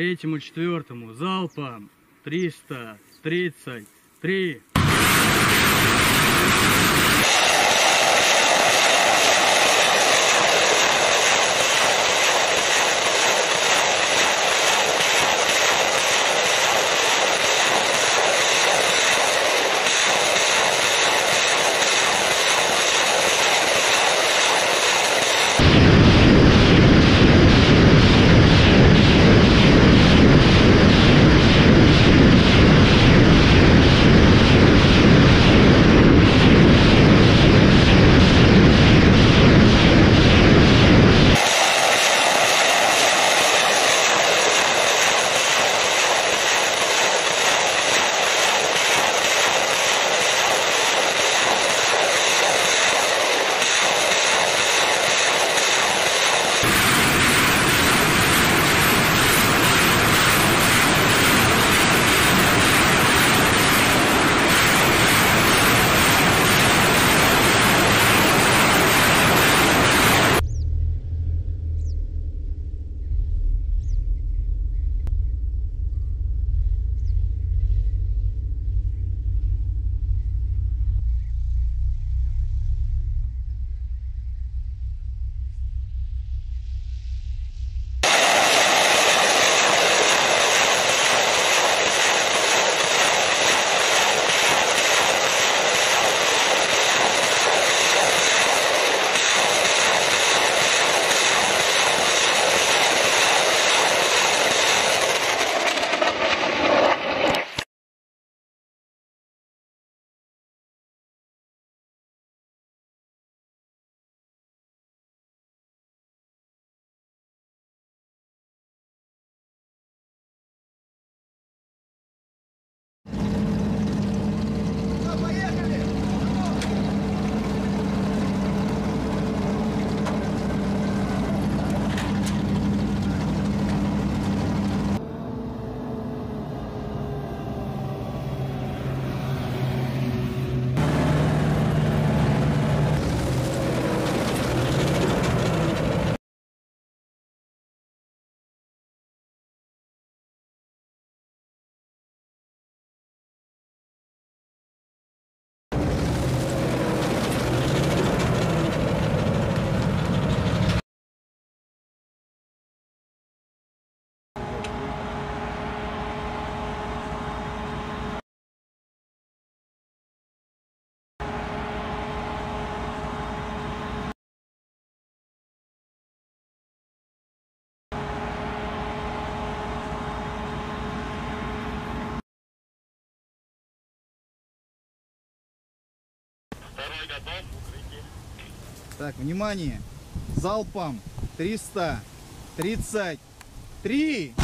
Третьему, четвертому, залпом, 333. Так, внимание. Залпом 333.